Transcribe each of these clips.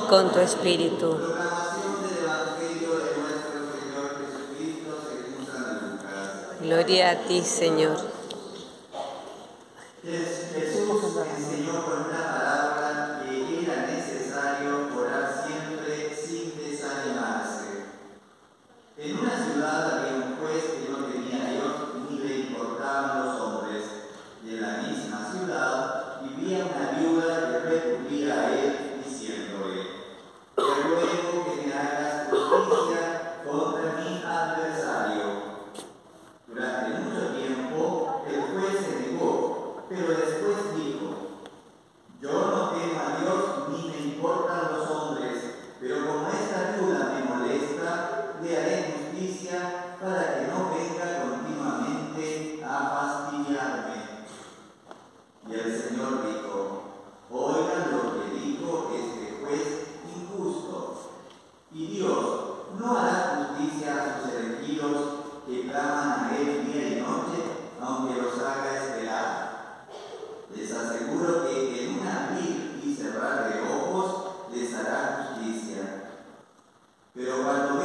con tu espíritu. Gloria a ti, Señor. Thank you.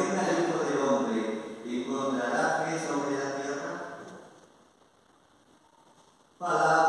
venga el Hijo del Hombre, ¿encontrará fe sobre la tierra? Palabra